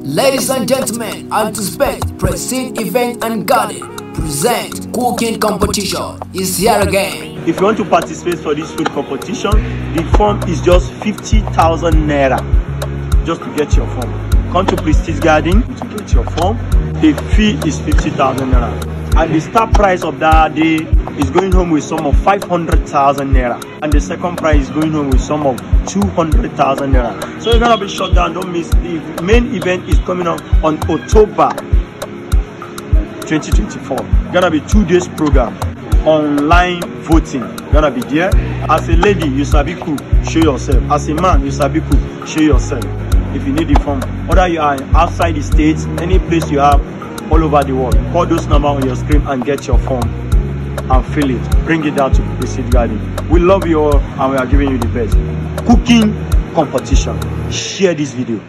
Ladies and gentlemen, anticipate Prestige Event and Garden present cooking competition is here again. If you want to participate for this food competition, the form is just 50,000 naira just to get your form. Come to Prestige Garden to get your form. The fee is 50,000 naira. And the start price of that day is going home with sum of 500,000 naira. And the second prize is going home with sum of 200,000 naira. So you're gonna be shut down. Don't miss. The main event is coming up on October 2024. Gonna be two days program. Online voting. Gonna be there. As a lady, you sabi cook, show yourself. As a man, you sabi cook, show yourself. If you need the form, whether you are outside the states, any place you have, all over the world, call those number on your screen and get your form and fill it. Bring it down to Prestige Garden. We love you all and we are giving you the best. Cooking competition. Share this video.